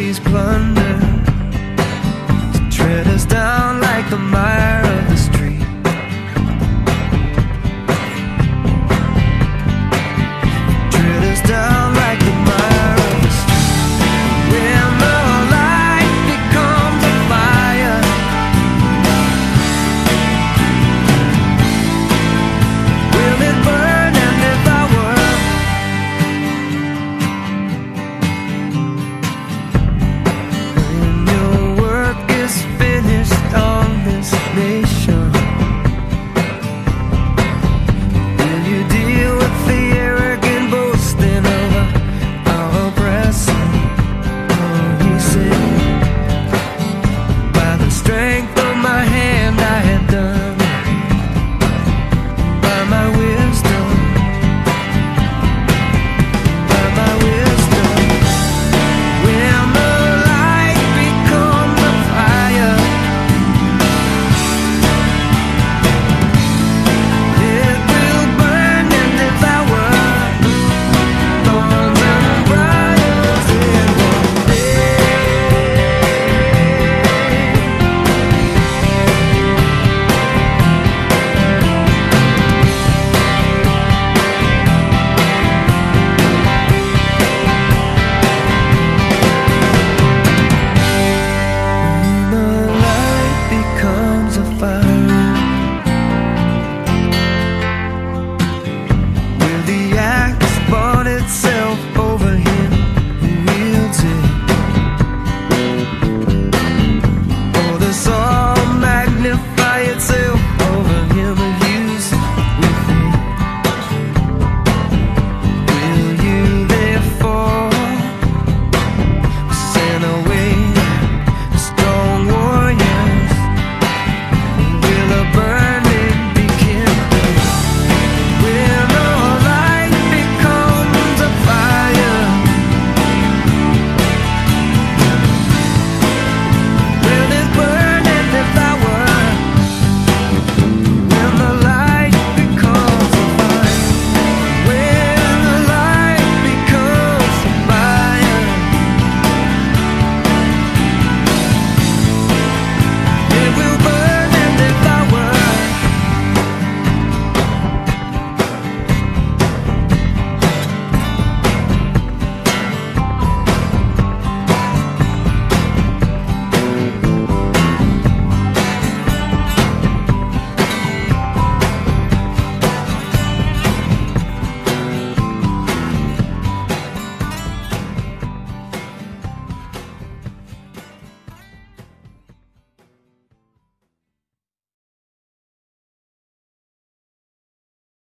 These climb